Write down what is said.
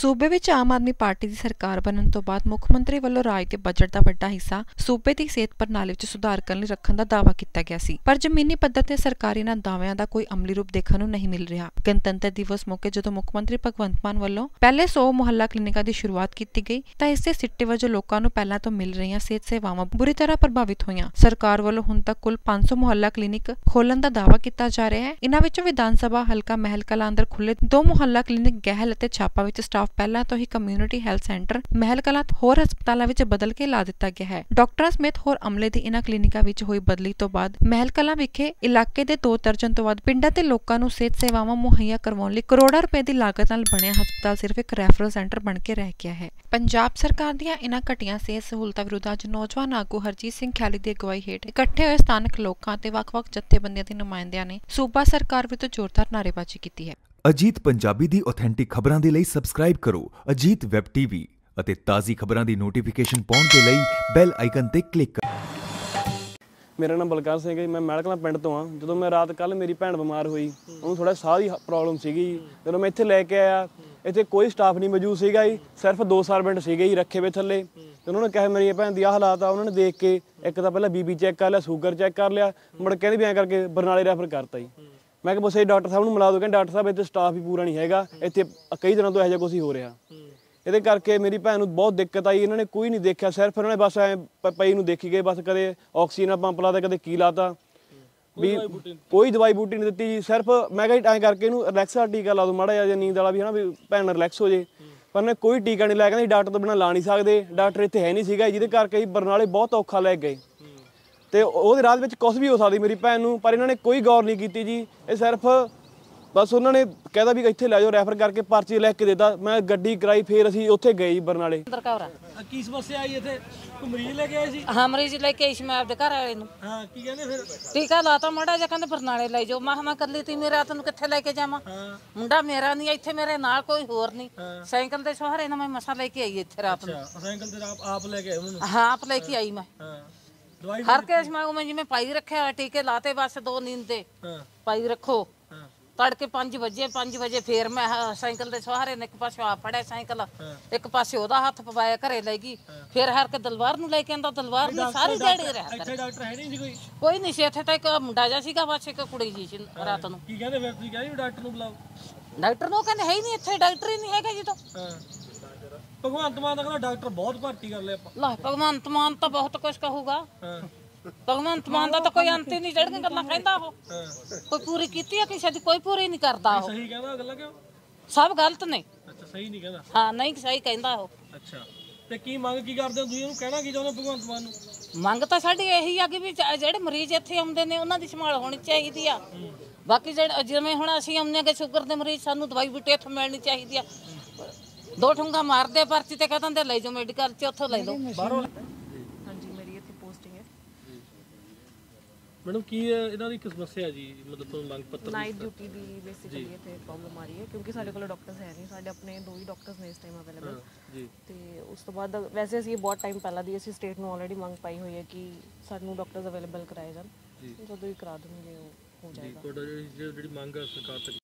ਸੂਬੇ ਵਿੱਚ ਆਮ ਆਦਮੀ ਪਾਰਟੀ ਦੀ ਸਰਕਾਰ ਬਣਨ ਤੋਂ ਬਾਅਦ ਮੁੱਖ ਮੰਤਰੀ ਵੱਲੋਂ ਰਾਜ ਦੇ ਬਜਟ ਦਾ ਵੱਡਾ ਹਿੱਸਾ ਸੂਬੇ ਦੀ ਸਿਹਤ ਪ੍ਰਣਾਲੀ ਵਿੱਚ ਸੁਧਾਰ ਕਰਨ ਲਈ ਰੱਖਣ ਦਾ ਦਾਅਵਾ ਕੀਤਾ ਗਿਆ ਸੀ। ਪਰ ਜ਼ਮੀਨੀ ਪੱਧਰ ਤੇ ਸਰਕਾਰੀ ਇਹਨਾਂ ਦਾਅਵਿਆਂ ਦਾ ਕੋਈ ਅਮਲੀ ਰੂਪ ਦੇਖਣ ਨੂੰ ਨਹੀਂ ਮਿਲ ਰਿਹਾ। ਗਣਤੰਤਰ ਦਿਵਸ ਮੌਕੇ ਜਦੋਂ ਮੁੱਖ ਮੰਤਰੀ ਭਗਵੰਤ ਮਾਨ ਵੱਲੋਂ ਪਹਿਲੇ 100 ਮੁਹੱਲਾ ਕਲੀਨਿਕਾਂ ਦੀ ਸ਼ੁਰੂਆਤ ਕੀਤੀ ਗਈ, ਤਾਂ ਇਸੇ ਸਿੱਟੇ ਵਜੋਂ ਲੋਕਾਂ ਨੂੰ ਪਹਿਲਾਂ ਤੋਂ ਮਿਲ ਰਹੀਆਂ ਸਿਹਤ ਸੇਵਾਵਾਂ ਬੁਰੀ ਤਰ੍ਹਾਂ ਪ੍ਰਭਾਵਿਤ ਹੋਈਆਂ। ਸਰਕਾਰ ਵੱਲੋਂ ਹੁਣ ਤੱਕ ਕੁੱਲ 500 ਮੁਹੱਲਾ ਕਲੀਨਿਕ ਖੋਲਣ ਦਾ ਦਾਅਵਾ ਕੀਤਾ ਜਾ ਰਿਹਾ ਹੈ। ਇਹਨਾਂ ਵਿੱਚੋਂ ਵਿਧਾਨ ਸਭਾ, ਹਲਕਾ ਮਹਿਲ, ਕਲਾਂ ਅੰਦਰ ਖੁੱਲੇ ਦੋ ਮੁਹੱਲਾ ਕਲੀਨਿਕ, ਗਹਿਲ ਅਤੇ ਛਾਪਾ ਵਿੱਚ ਸਟਾਫ ਪਹਿਲਾਂ ਤੋਂ ਹੀ ਕਮਿਊਨਿਟੀ ਹੈਲਥ ਸੈਂਟਰ ਮਹਿਲ ਹੋਰ ਹਸਪਤਾਲਾਂ ਵਿੱਚ ਬਦਲ ਕੇ ਲਾ ਦਿੱਤਾ ਗਿਆ ਹੈ। ਡਾਕਟਰਾਂ ਸਮੇਤ ਹੋਰ ਅਮਲੇ ਦੀ ਇਹਨਾਂ ਕਲੀਨਿਕਾਂ ਵਿੱਚ ਹੋਈ ਬਦਲੀ ਤੋਂ ਬਾਅਦ ਮਹਿਲ ਵਿਖੇ ਇਲਾਕੇ ਦੇ ਦੋ ਦਰਜਨ ਤੋਂ ਵੱਧ ਪਿੰਡਾਂ ਤੇ ਲੋਕਾਂ ਨੂੰ ਸਿਹਤ ਸੇਵਾਵਾਂ ਮੁਹੱਈਆ ਕਰਵਾਉਣ ਲਈ ਕਰੋੜਾਂ ਰੁਪਏ ਦੀ ਲਾਗਤ ਨਾਲ ਬਣਿਆ ਹਸਪਤਾਲ ਸਿਰਫ ਇੱਕ ਰੈਫਰਲ ਸੈਂਟਰ ਬਣ ਕੇ ਰਹਿ ਗਿਆ ਹੈ। ਪੰਜਾਬ ਸਰਕਾਰ ਦੀਆਂ ਇਹਨਾਂ ਘਟੀਆਂ ਸਿਹਤ ਸਹੂਲਤਾਂ ਵਿਰੁੱਧ ਅੱਜ ਨੌਜਵਾਨ ਆਗੂ ਹਰਜੀਤ ਸਿੰਘ ਖਿਆਲੀ ਦੀ ਅਗਵਾਈ ਹੇਠ ਇਕੱਠੇ ਹੋਏ ਸਥਾਨਕ ਲੋਕਾਂ ਤੇ ਵੱਖ-ਵੱਖ ਜਥੇਬੰਦੀਆਂ ਦੇ ਨੁਮਾਇੰਦਿਆਂ ਨੇ ਸੂਬਾ ਸਰਕਾਰ ਵਿਰੁੱਧ ਜ਼ੋਰਦਾਰ ਨਾਅਰੇਬਾਜ਼ੀ ਕੀਤੀ ਹੈ। ਅਜੀਤ ਪੰਜਾਬੀ ਦੀ ਆਥੈਂਟਿਕ ਖਬਰਾਂ ਦੇ ਲਈ ਸਬਸਕ੍ਰਾਈਬ ਕਰੋ ਅਜੀਤ ਵੈਬ ਟੀਵੀ ਅਤੇ ਤਾਜ਼ੀ ਖਬਰਾਂ ਦੀ ਨੋਟੀਫਿਕੇਸ਼ਨ ਪਾਉਣ ਦੇ ਲਈ ਬੈਲ ਆਈਕਨ ਤੇ ਕਲਿੱਕ ਕਰੋ। ਮੇਰਾ ਨਾਮ ਬਲਕਾਰ ਸਿੰਘ ਹੈ ਜੀ, ਮੈਂ ਮੈਲਕਲਾਂ ਪਿੰਡ ਤੋਂ ਆ ਜਦੋਂ ਮੈਂ ਰਾਤ ਕੱਲ ਮੇਰੀ ਭੈਣ ਬਿਮਾਰ ਹੋਈ ਉਹਨੂੰ ਥੋੜਾ ਸਾਹ ਦੀ ਪ੍ਰੋਬਲਮ ਸੀਗੀ ਜਦੋਂ ਮੈਂ ਇੱਥੇ ਲੈ ਕੇ ਆਇਆ ਇੱਥੇ ਕੋਈ ਸਟਾਫ ਨਹੀਂ ਮੌਜੂਦ ਸੀਗਾ ਜੀ ਸਿਰਫ ਦੋ ਸਰਵੈਂਟ ਸੀਗੇ ਜੀ ਰੱਖੇ ਵੇ ਥੱਲੇ। ਤੇ ਉਹਨਾਂ ਨੇ ਕਿਹਾ ਮੇਰੀ ਭੈਣ ਦੀ ਆਹ ਹਾਲਾਤ ਆ ਉਹਨਾਂ ਨੇ ਦੇਖ ਕੇ ਇੱਕ ਤਾਂ ਪਹਿਲਾਂ ਬੀਬੀ ਚੈੱਕ ਕਰ ਲਿਆ ਸ਼ੂਗਰ ਚੈੱਕ ਕਰ ਲਿਆ ਮੁੜ ਕਹਿੰਦੇ ਵੀ ਐਂ ਕਰਕੇ ਬਰਨਾਲੇ ਰੈਫਰ ਕਰਤਾ ਜੀ। ਮੈਂ ਕਿਹਾ ਬਸੇ ਡਾਕਟਰ ਸਾਹਿਬ ਨੂੰ ਮਿਲਾ ਦੋ ਕਹਿੰਦੇ ਡਾਕਟਰ ਸਾਹਿਬ ਇੱਥੇ ਸਟਾਫ ਹੀ ਪੂਰਾ ਨਹੀਂ ਹੈਗਾ ਇੱਥੇ ਕਈ ਦਿਨਾਂ ਤੋਂ ਇਹੋ ਜਿਹਾ ਕੁਝ ਹੀ ਹੋ ਰਿਹਾ। ਇਹਦੇ ਕਰਕੇ ਮੇਰੀ ਭੈਣ ਨੂੰ ਬਹੁਤ ਦਿੱਕਤ ਆਈ ਇਹਨਾਂ ਨੇ ਕੋਈ ਨਹੀਂ ਦੇਖਿਆ ਸਿਰਫ ਇਹਨਾਂ ਨੇ ਬਸ ਐ ਪਈ ਨੂੰ ਦੇਖੀ ਗਏ ਬਸ ਕਦੇ ਆਕਸੀਜਨ ਪੰਪ ਲਾਤਾ ਕਦੇ ਕੀ ਲਾਤਾ ਵੀ ਕੋਈ ਦਵਾਈ ਬੂਟੀ ਨਹੀਂ ਦਿੱਤੀ। ਜੀ ਸਿਰਫ ਮੈਂ ਕਿਹਾ ਐਂ ਕਰਕੇ ਇਹਨੂੰ ਰਿਲੈਕਸ ਦਾ ਟੀਕਾ ਲਾ ਦੋ ਮਾੜਾ ਜਿਹਾ ਨੀਂਦ ਵਾਲਾ ਵੀ ਹਨਾ ਵੀ ਭੈਣ ਰਿਲੈਕਸ ਹੋ ਜੇ। ਪਰ ਨੇ ਕੋਈ ਟੀਕਾ ਨਹੀਂ ਲਾਇਆ ਕਹਿੰਦੇ ਡਾਕਟਰ ਤੋਂ ਬਿਨਾਂ ਲਾ ਨਹੀਂ ਸਕਦੇ ਡਾਕਟਰ ਇੱਥੇ ਹੈ ਨਹੀਂ ਸੀਗਾ ਜਿਹਦੇ ਕਰਕੇ ਬਰਨਾਲੇ ਬਹੁਤ ਔਖਾ ਲੈ ਗਏ। ਤੇ ਉਹਦੇ ਰਾਤ ਵਿੱਚ ਕੁਝ ਵੀ ਹੋ ਸਕਦੀ ਮੇਰੀ ਭੈਣ ਨੂੰ ਪਰ ਇਹਨਾਂ ਨੇ ਕੋਈ ਗੌਰ ਨਹੀਂ ਕੀਤੀ ਜੀ। ਇਹ ਸਿਰਫ ਬਸ ਉਹਨਾਂ ਨੇ ਕਹਿਦਾ ਵੀ ਇੱਥੇ ਲੈ ਜਾਓ ਰੈਫਰ ਕਰਕੇ ਪਰਚੀ ਲਿਖ ਕੇ ਦਿੱਤਾ। ਮੈਂ ਗੱਡੀ ਕਰਾਈ ਫੇਰ ਅਸੀਂ ਉੱਥੇ ਗਏ ਜੀ ਬਰਨਾਲੇ ਅੰਦਰ ਕੌਰ ਕੀ ਸਮੱਸਿਆ ਆਈ ਇੱਥੇ? ਕੋਈ ਮਰੀਜ਼ ਲੈ ਕੇ ਆਏ ਸੀ? ਹਾਂ ਮਰੀਜ਼ ਲੈ ਕੇ ਆਈ ਸੀ ਮੈਂ ਆਪਦੇ ਘਰ ਵਾਲੇ ਨੂੰ। ਹਾਂ ਕੀ ਕਹਿੰਦੇ ਫਿਰ? ਟੀਕਾ ਲਾਤਾ ਮੜਾ ਜਿਹਾ ਕਹਿੰਦੇ ਬਰਨਾਲੇ ਲੈ ਜਾਓ। ਮੈਂ ਮੈਂ ਕੱਲੀ ਤੀ ਮੇਰਾ ਤੈਨੂੰ ਕਿੱਥੇ ਲੈ ਕੇ ਜਾਵਾਂ? ਮੁੰਡਾ ਮੇਰਾ ਨਹੀਂ ਇੱਥੇ ਮੇਰੇ ਨਾਲ ਕੋਈ ਹੋਰ ਨਹੀਂ। ਸਾਈਕਲ ਦੇ ਸਹਾਰੇ ਨਾਲ ਮੈਂ ਮਸਾ ਲੈ ਕੇ ਆਈ ਇੱਥੇ ਰਾਤ ਨੂੰ। ਅੱਛਾ ਸਾਈਕਲ ਤੇ ਆਪ ਆਪ ਲੈ ਕੇ ਆਏ ਉਹਨਾਂ? ਹਾਂ ਆਪ ਲੈ ਕੇ ਆਈ ਮੈਂ। ਹਾਂ। ਹਰ ਕੇਸ ਮੈਂ ਉਵੇਂ ਜਿਵੇਂ ਪਾਈ ਰੱਖਿਆ ਹੋਇਆ ਟੀਕੇ ਲਾਤੇ ਬਸ ਦੋ ਨੀਂਦ ਦੇ। ਪਾਈ ਰੱਖੋ। ਤੜਕੇ 5 ਵਜੇ 5 ਵਜੇ ਫੇਰ ਮੈਂ ਸਾਈਕਲ ਦੇ ਸਹਾਰੇ ਨੇ ਇੱਕ ਪਾਸੇ ਆ ਫੜਿਆ ਸਾਈਕਲ ਇੱਕ ਪਾਸੇ ਉਹਦਾ ਹੱਥ ਪਵਾਇਆ ਘਰੇ ਲੈ ਗਈ। ਫਿਰ ਹਰ ਕੇ ਦਲਵਾਰ ਨੂੰ ਲੈ ਕੇ ਆਂਦਾ ਦਲਵਾਰ ਨੇ ਸਾਰੀ ਦਿਹਾੜੀ ਰਿਹਾ ਇੱਥੇ ਡਾਕਟਰ ਹੈ ਨਹੀਂ ਸੀ ਕੋਈ? ਕੋਈ ਨਹੀਂ ਸੀ ਇੱਥੇ ਤਾਂ ਇੱਕ ਮੁੰਡਾ ਜਿਹਾ ਸੀਗਾ ਬਸ ਇੱਕ ਕੁੜੀ ਜੀ ਸੀ ਰਾਤ ਨੂੰ। ਕੀ ਕਹਿੰਦੇ ਫਿਰ? ਤੁਸੀਂ ਕਹਿੰਦੇ ਡਾਕਟਰ ਨੂੰ ਬੁਲਾਓ? ਡਾਕਟਰ ਨੂੰ ਕਹਿੰਦੇ ਹੈ ਹੀ ਨਹੀਂ ਇੱਥੇ ਡਾਕਟਰ ਹੀ ਨਹੀਂ ਹੈਗਾ ਜੀ ਤਾਂ। ਹਾਂ। ਭਗਵੰਤ ਮਾਨ ਦਾ ਕਹਿੰਦਾ ਡਾਕਟਰ ਬਹੁਤ ਭਰਤੀ ਕਰ ਲਿਆ ਆਪਾਂ। ਲਾ ਭਗਵੰਤ ਮਾਨ ਤਾਂ ਬਹੁਤ ਕੁਝ ਕਹੂਗਾ। ਹਾਂ। ਭਗਵੰਤ ਮਾਨ ਦਾ ਤਾਂ ਕੋਈ ਅੰਤ ਹੀ ਨਹੀਂ ਜਿਹੜੀਆਂ ਗੱਲਾਂ ਕਹਿੰਦਾ ਉਹ। ਕੋਈ ਪੂਰੀ ਕੀਤੀ ਆ ਕਿਸੇ ਦੀ ਕੋਈ ਪੂਰੀ ਨਹੀਂ ਕਰਦਾ ਉਹ। ਸਹੀ ਕਹਿੰਦਾ ਗੱਲਾਂ ਕਿਉਂ? ਸਭ ਗਲਤ ਨੇ। ਅੱਛਾ ਸਹੀ ਨਹੀਂ ਕਹਿੰਦਾ। ਹਾਂ ਨਹੀਂ ਸਹੀ ਕਹਿੰਦਾ ਉਹ। ਅੱਛਾ। ਤੇ ਕੀ ਮੰਗ ਕੀ ਕਰਦੇ ਹੋ ਤੁਸੀਂ? ਉਹਨੂੰ ਕਹਿਣਾ ਕੀ ਚਾਹੁੰਦੇ ਭਗਵੰਤ ਮਾਨ ਨੂੰ? ਮੰਗ ਤਾਂ ਸਾਡੀ ਇਹੀ ਆ ਕਿ ਵੀ ਜਿਹੜੇ ਮਰੀਜ਼ ਇੱਥੇ ਆਉਂਦੇ ਨੇ ਉਹਨਾਂ ਦੀ ਸੰਭਾਲ ਹੋਣੀ ਚਾਹੀਦੀ ਆ। ਬਾਕੀ ਜਿਹੜੇ ਜਿਵੇਂ ਹੁਣ ਅਸੀਂ ਆਉਂਦੇ ਕਿ ਸ਼ੂਗਰ ਦੇ ਮਰੀਜ਼ ਸਾਨੂੰ ਦਵਾਈ ਬੂਟੀ ਇੱਥੋਂ ਮਿਲਣੀ ਚਾਹੀਦੀ ਆ। ਦੋ ਠੁੰਗਾ ਮਾਰਦੇ ਪਰਚੀ ਤੇ ਕਹਿੰਦੇ ਹੁੰਦੇ ਲੈ ਜਾਓ ਮੈਡੀਕਲ ਚ ਉੱਥੋਂ ਲੈ ਲਓ। ਹਾਂਜੀ ਮੇਰੀ ਇੱਥੇ ਪੋਸਟਿੰਗ ਹੈ। ਮੈਡਮ ਕੀ ਹੈ ਇਹਨਾਂ ਦੀ ਇੱਕ ਸਮੱਸਿਆ ਜੀ ਮਤਲਬ ਤੁਹਾਨੂੰ ਮੰਗ ਪੱਤਰ ਨਾਈਟ ਡਿਊਟੀ ਦੀ ਬੇਸਿਕਲੀ ਇੱਥੇ ਪ੍ਰੋਬਲਮ ਆ ਰਹੀ ਹੈ ਕਿਉਂਕਿ ਸਾਡੇ ਕੋਲ ਡਾਕਟਰਸ ਹੈ ਨਹੀਂ ਸਾਡੇ ਆਪਣੇ ਦੋ ਹੀ ਡਾਕਟਰਸ ਨੇ ਇਸ ਟਾਈਮ ਅਵੇਲੇਬਲ ਜੀ। ਤੇ ਉਸ ਤੋਂ ਬਾਅਦ ਵੈਸੇ ਅਸੀਂ ਇਹ ਬਹੁਤ ਟਾਈਮ ਪਹਿਲਾਂ ਦੀ ਅਸੀਂ ਸਟੇਟ ਨੂੰ ਆਲਰੇਡੀ ਮੰਗ ਪਾਈ ਹੋਈ ਹੈ ਕਿ ਸਾਨੂੰ ਡਾਕਟਰਸ ਅਵੇਲੇਬਲ ਕਰਾਏ ਜਾਣ। ਜਦੋਂ ਵੀ ਕਰਾ ਦੇਣਗੇ ਉਹ ਹੋ ਜਾਏਗਾ। ਤੁਹਾਡਾ ਜਿਹੜੀ ਜਿਹੜੀ ਮੰਗ ਹੈ ਸਰਕਾਰ ਤੱਕ